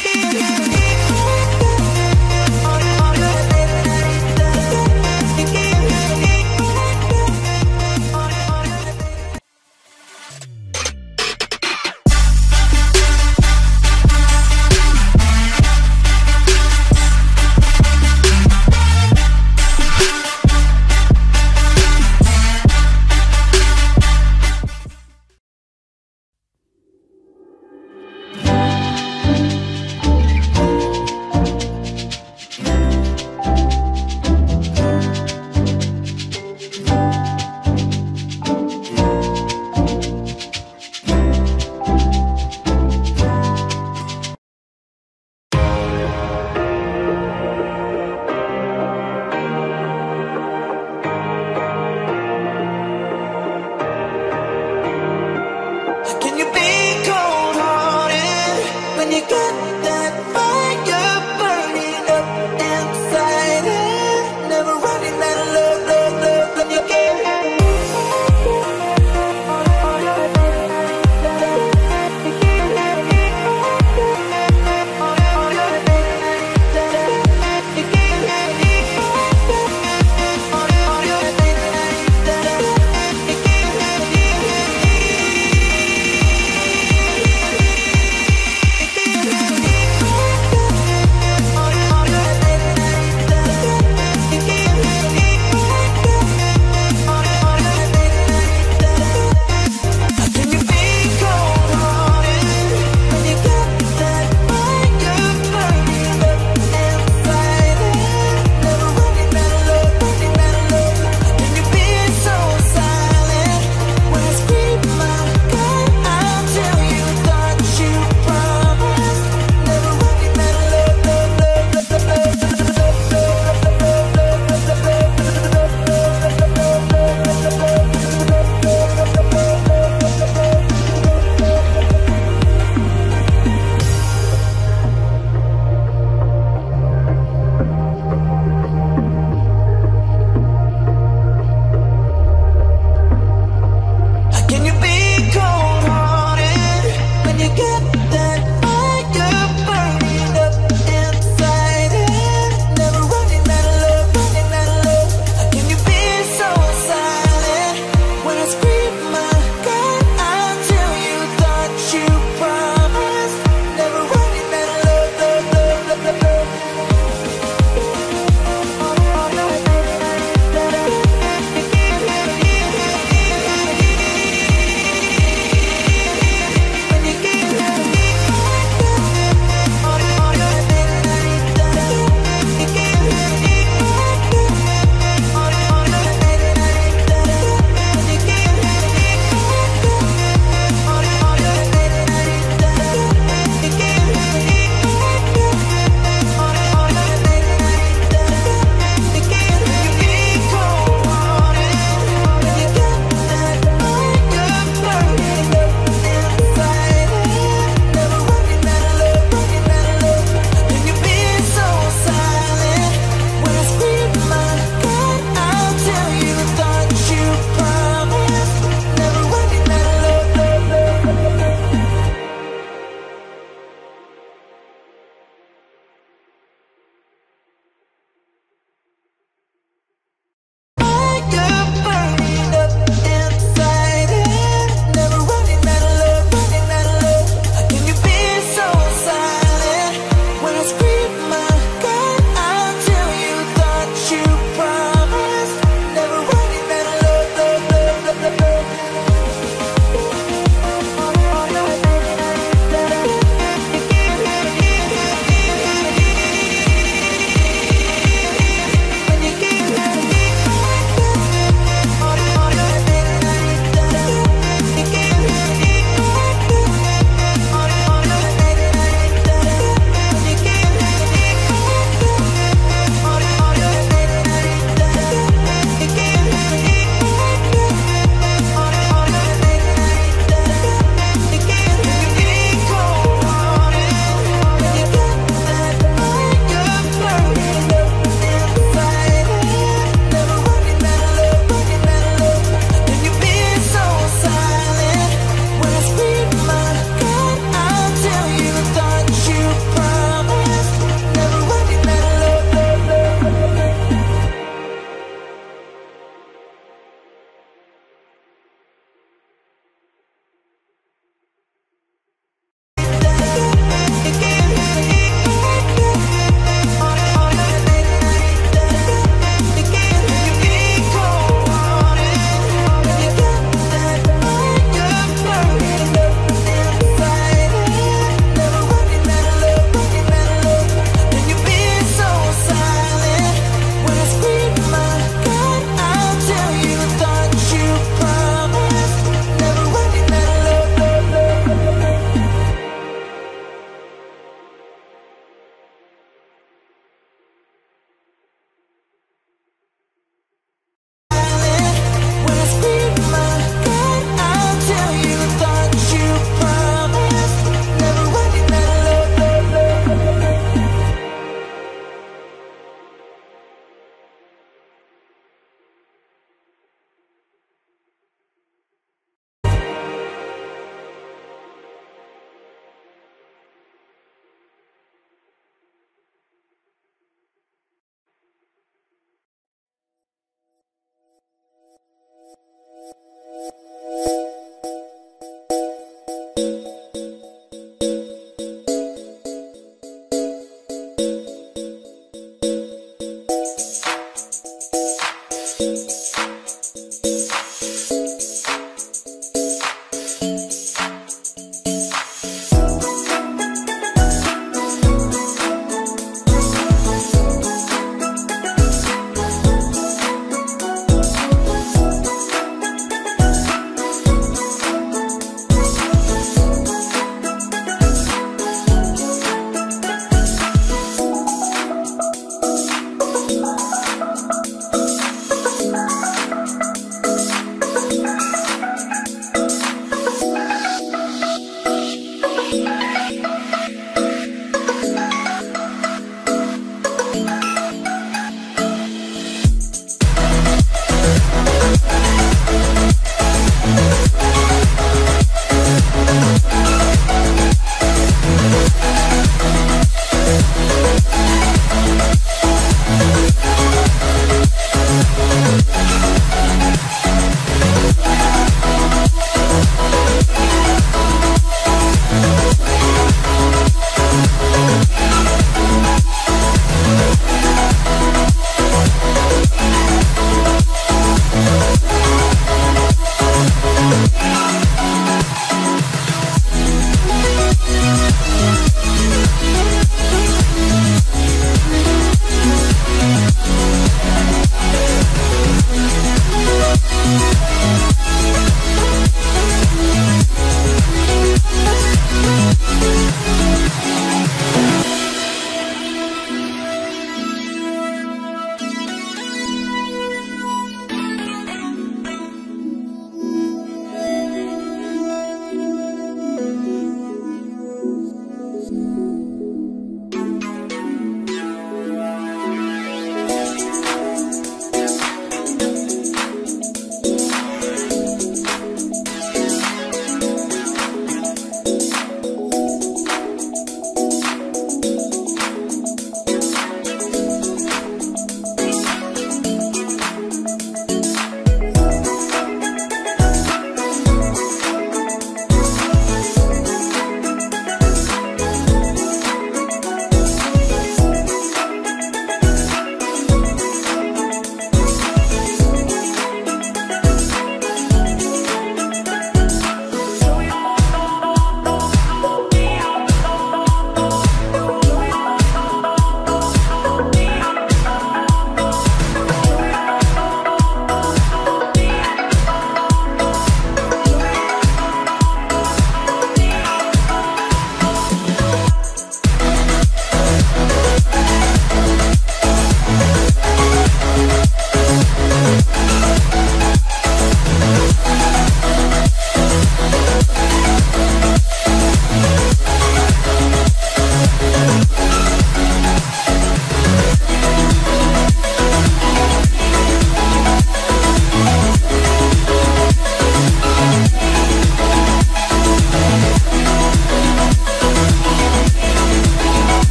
Can you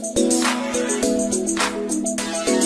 Thank you.